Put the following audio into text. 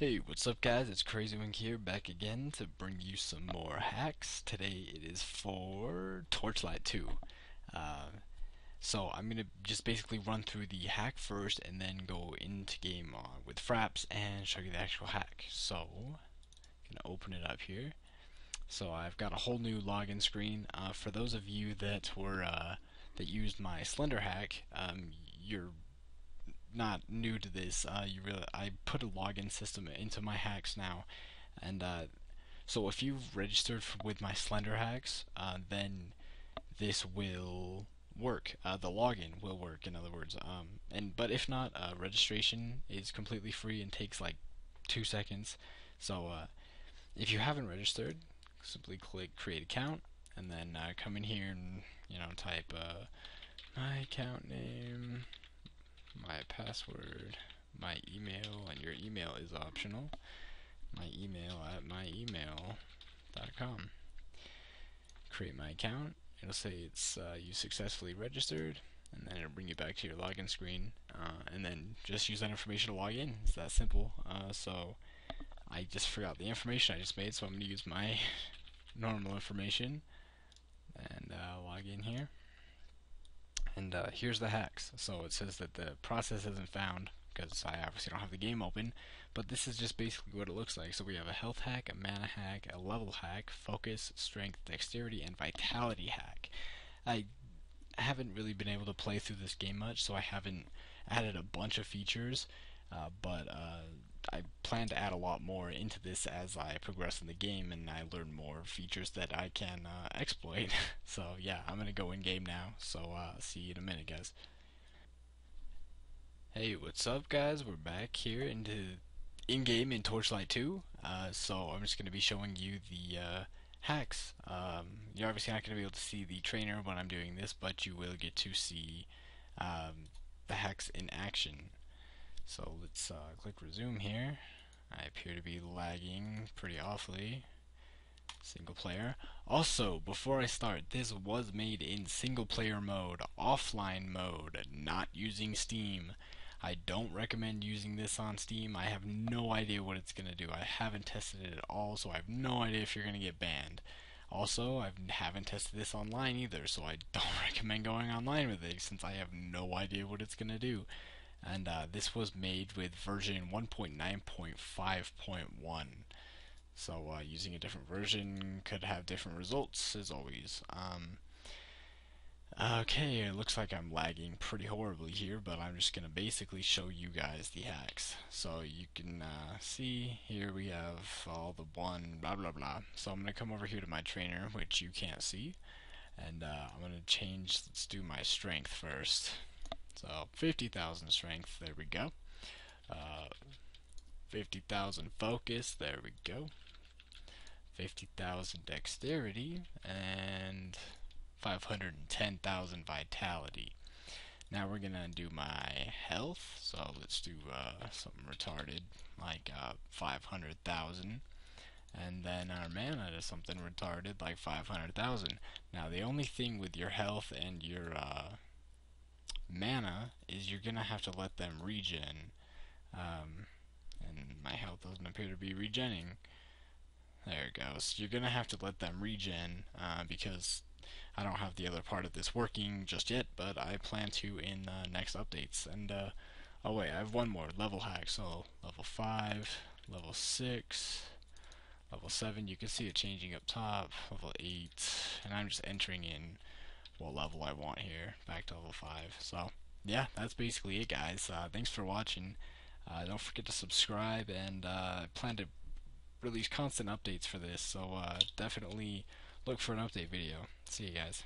Hey, what's up guys? It's Crazy CrazyWink here, back again to bring you some more hacks. Today it is for Torchlight 2. Uh, so I'm going to just basically run through the hack first and then go into game uh, with Fraps and show you the actual hack. So, I'm going to open it up here. So I've got a whole new login screen. Uh, for those of you that were uh, that used my Slender hack, um, you're not new to this. Uh, you really, I put a login system into my hacks now, and uh, so if you've registered with my Slender hacks, uh, then this will work. Uh, the login will work, in other words. Um, and but if not, uh, registration is completely free and takes like two seconds. So uh, if you haven't registered, simply click create account, and then come in here and you know type my account name my password, my email, and your email is optional. My email at myemail.com. Create my account. It'll say it's uh, you successfully registered, and then it'll bring you back to your login screen, uh, and then just use that information to log in. It's that simple. Uh, so I just forgot the information I just made, so I'm going to use my normal information and uh, log in here. And uh, here's the hacks. So it says that the process isn't found because I obviously don't have the game open, but this is just basically what it looks like. So we have a health hack, a mana hack, a level hack, focus, strength, dexterity, and vitality hack. I haven't really been able to play through this game much, so I haven't added a bunch of features, uh, but uh, I plan to add a lot more into this as I progress in the game and I learn more features that I can uh, exploit. so yeah, I'm gonna go in game now. So uh, see you in a minute, guys. Hey, what's up, guys? We're back here into in game in Torchlight 2. Uh, so I'm just gonna be showing you the uh, hacks. Um, you're obviously not gonna be able to see the trainer when I'm doing this, but you will get to see um, the hacks in action. So let's uh, click resume here. I appear to be lagging pretty awfully. Single player. Also, before I start, this was made in single player mode, offline mode, not using Steam. I don't recommend using this on Steam. I have no idea what it's going to do. I haven't tested it at all, so I have no idea if you're going to get banned. Also, I haven't tested this online either, so I don't recommend going online with it since I have no idea what it's going to do and uh, this was made with version 1.9.5.1 so uh, using a different version could have different results as always. Um, okay it looks like I'm lagging pretty horribly here but I'm just gonna basically show you guys the hacks. So you can uh, see here we have all the one blah blah blah. So I'm gonna come over here to my trainer which you can't see. And uh, I'm gonna change let's do my strength first so 50,000 strength, there we go. Uh, 50,000 focus, there we go. 50,000 dexterity, and 510,000 vitality. Now we're gonna do my health, so let's do uh, something retarded, like uh, 500,000. And then our mana to something retarded, like 500,000. Now the only thing with your health and your uh, mana is you're gonna have to let them regen. Um, and my health doesn't appear to be regenning. There it goes. You're gonna have to let them regen uh, because I don't have the other part of this working just yet, but I plan to in uh, next updates. And uh, oh wait, I have one more level hack. So level five, level six, level seven. You can see it changing up top. Level eight, and I'm just entering in what level I want here, back to level 5. So, yeah, that's basically it, guys. Uh, thanks for watching. Uh, don't forget to subscribe, and uh, plan to release constant updates for this, so uh, definitely look for an update video. See you guys.